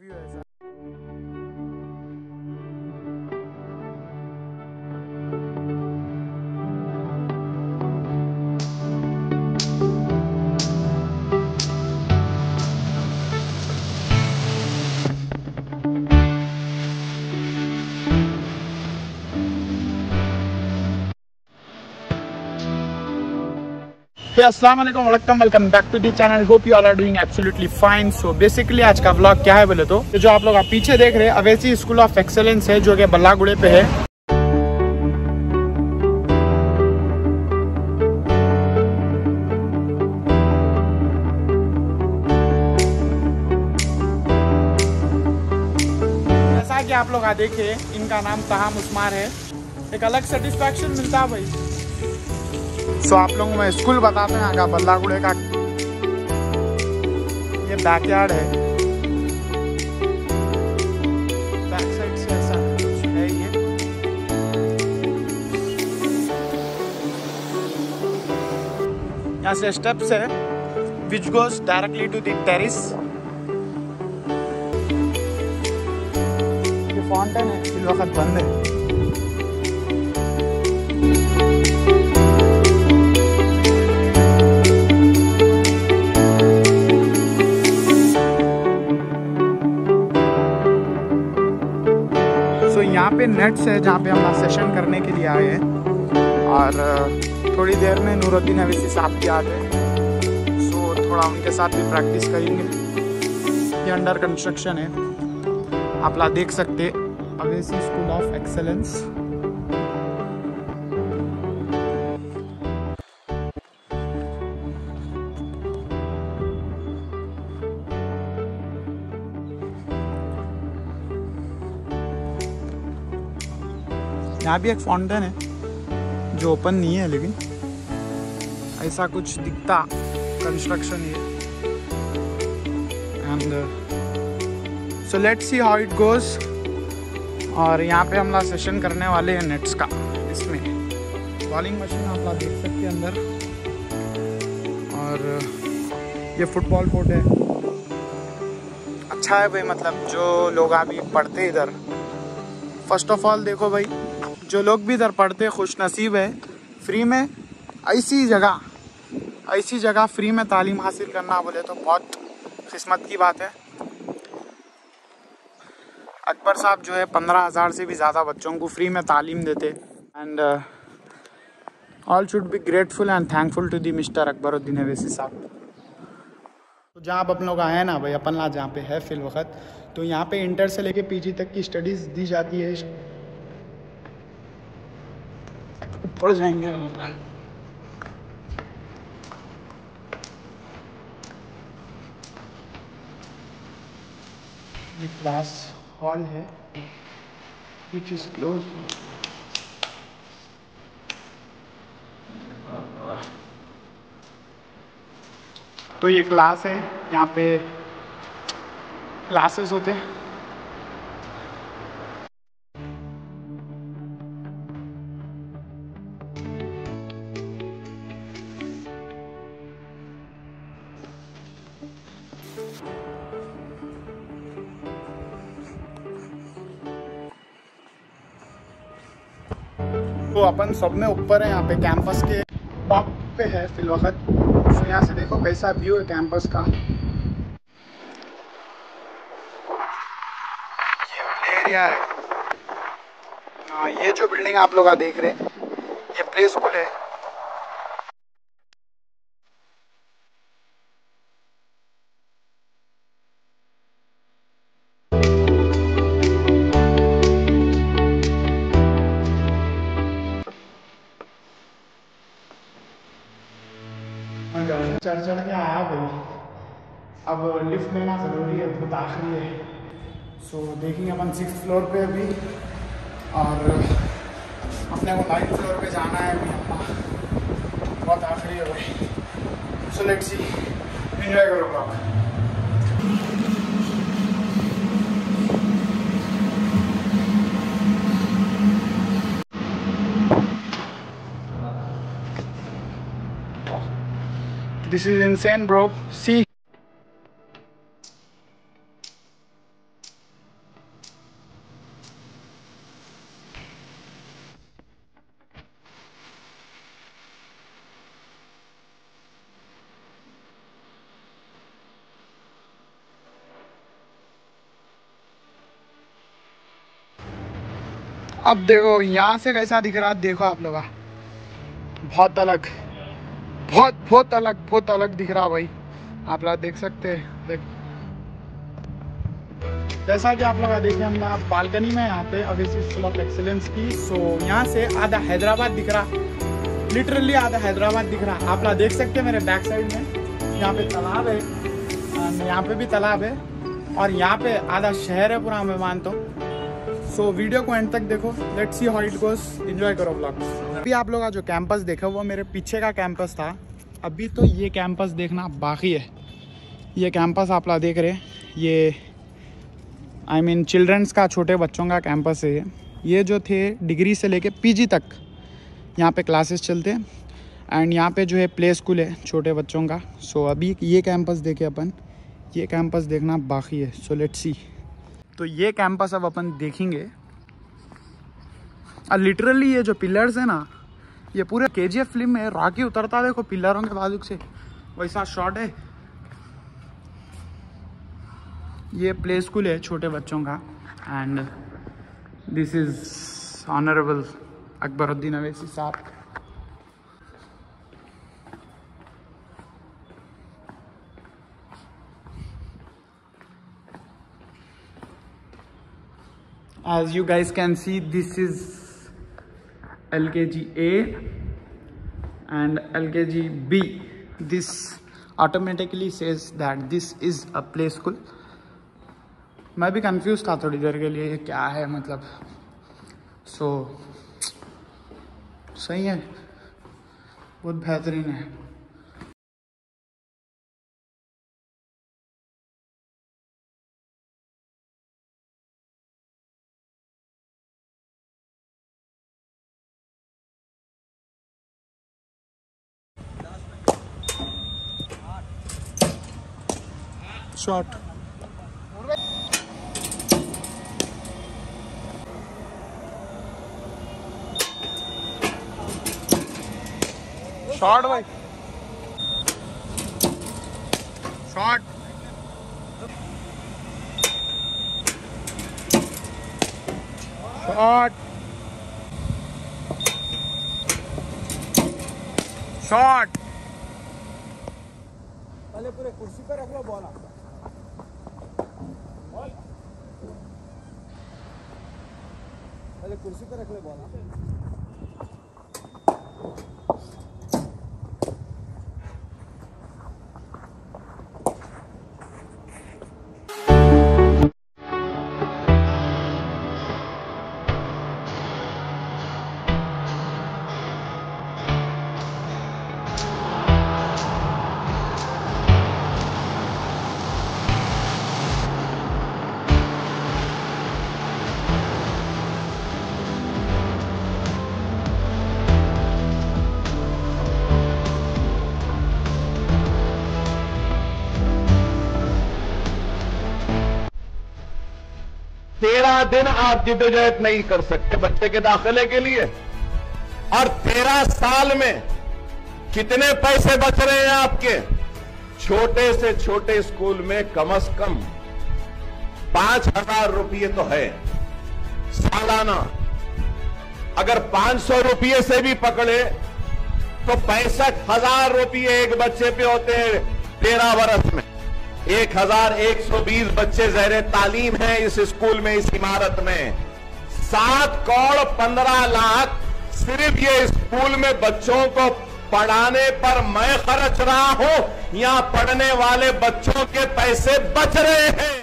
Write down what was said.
View है Hey, अस्सलाम वालेकुम welcome welcome back to the channel hope you all are doing absolutely fine so basically आज का vlog क्या है बोले तो? जो आप लोग आप पीछे देख रहे हैं अवेसी स्कूल ऑफ़ एक्सेलेंस है जो कि बल्लागुड़े पे है। आप लोग आ देखिए इनका नाम तहा मुस्मार है। एक अलग सेटिस्फेक्शन मिलता है भाई। सो आप लोगों में स्कूल बताते हैं, आगा बल्लागुड़े का ये बैकयार्ड है। बैक साइड से है से स्टेप्स है which goes directly to the terrace fountain है, इस वक्त बंद है। यहाँ पे नेट्स है जहाँ पे हम सेशन करने के लिए आए हैं। और थोड़ी देर में नूरुद्दीन अवीसी साहब भी आ गए सो थोड़ा उनके साथ भी प्रैक्टिस करेंगे। ये अंडर कंस्ट्रक्शन है। आप ला देख सकते अवेसी स्कूल ऑफ़ एक्सेलेंस यहाँ भी एक फाउंटेन है, जो ओपन नहीं है लेकिन ऐसा कुछ दिखता कंस्ट्रक्शन ये। And so let's see how it goes और यहाँ पे हम लोग सेशन करने वाले हैं नेट्स का, इसमें। बॉलिंग मशीन आप लोग देख सकते हैं अंदर। और, ये फुटबॉल कोर्ट है। अच्छा है भाई मतलब जो लोग अभी पढ़ते इधर। फ़र्स्ट ऑफ़ ऑल देखो भाई जो लोग भी इधर पढ़ते खुश नसीब है। फ्री में, ऐसी जगह ऐसी जगह फ्री में तालीम हासिल करना बोले तो बहुत किस्मत की बात है। अकबर साहब जो है, पंद्रह हज़ार से भी ज़्यादा बच्चों को फ्री में तालीम देते। And all should be grateful and thankful to the mister Akbaruddin Owaisi साहब। तो जहाँ आप अपन लोग आए ना भाई, अपन ला जहाँ पे है फिल वक्त तो यहाँ पे इंटर से लेके पीजी तक की स्टडीज़ दी जाती है। ऊपर जाएँगे। ये क्लास हॉल है। विच इज़ क्लोज तो ये क्लास है। यहाँ पे क्लासेस होते हैं। तो अपन सब में ऊपर है यहाँ पे कैंपस के। टॉप पे है फिल वक्त तो यहाँ से देखो कैसा व्यू है कैंपस का। ये एरिया है। हाँ ये जो बिल्डिंग आप लोग देख रहे हैं, ये प्ले स्कूल है। चढ़ चढ़ के आया भाई। अब लिफ्ट लेना ज़रूरी है बहुत आखिरी है। सो so, देखेंगे अपन सिक्स फ्लोर पे अभी और अपने को नाइन्थ फ्लोर पे जाना है अभी बहुत आखिरी है भाई। सो लेट्स सी एंजॉय करो blog This is insane, bro. See? अब देखो यहाँ से कैसा दिख रहा है देखो आप लोग बहुत अलग बहुत बहुत अलग बहुत अलग दिख रहा भाई। आप लोग देख सकते हैं, देख। जैसा कि आप लोग देखें हम बालकनी में यहाँ पे अवेसिस स्कूल ऑफ़ एक्सेलेंस की। सो यहाँ से आधा हैदराबाद दिख रहा। लिटरली आधा हैदराबाद दिख रहा। आप लोग देख सकते हैं मेरे बैक साइड में। यहाँ पे तालाब है। यहाँ पे भी तालाब है। और यहाँ पे आधा शहर है पूरा, मैं मानता हूँ। सो वीडियो को एंड तक देखो. Let see how it goes enjoy करो ब्लॉग अभी आप लोग का जो कैंपस देखा वो मेरे पीछे का कैंपस था. अभी तो ये कैंपस देखना बाकी है. ये कैंपस आप लोग देख रहे ये आई मीन चिल्ड्रंस का छोटे बच्चों का कैंपस है ये. ये जो थे डिग्री से लेके पीजी तक यहाँ पे क्लासेस चलते हैं. एंड यहाँ पे जो है प्ले स्कूल है छोटे बच्चों का. सो so, अभी ये कैंपस देखे अपन. ये कैंपस देखना बाकी है. सो लेट्स सी तो ये कैंपस अब अपन देखेंगे। और लिटरली ये जो पिलर्स है ना, ये पूरे के फ़िल्म में रॉकी उतरता देखो पिलरों के बाजू से। वैसा शॉट है। ये प्ले स्कूल है छोटे बच्चों का। And this is honourable Akbaruddin Owaisi साहब। As you guys can see this is LKG A and LKG B this automatically says that this is a play school मैं भी कंफ्यूज था थोड़ी देर के लिए क्या है मतलब सो so, सही है बहुत बेहतरीन है शॉट। शॉट भाई। शॉट। शॉट। शॉट। पहले पूरे कुर्सी पर रख लो बॉल आपका पहले कुर्सी पे रख ले बॉल तेरह दिन आप जिदोजहद नहीं कर सकते बच्चे के दाखिले के लिए। और तेरह साल में कितने पैसे बच रहे हैं आपके? छोटे से छोटे स्कूल में कम अज कम पाँच हज़ार रुपये तो है। सालाना। अगर पाँच सौ रुपये से भी पकड़े तो पैंसठ हज़ार रुपये एक बच्चे पे होते हैं तेरह वर्ष में। एक हज़ार एक सौ बीस बच्चे जहर तालीम हैं इस स्कूल में, इस इमारत में। सात करोड़ पंद्रह लाख सिर्फ़ ये स्कूल में बच्चों को पढ़ाने पर मैं खर्च रहा हूँ। यहाँ पढ़ने वाले बच्चों के पैसे बच रहे हैं।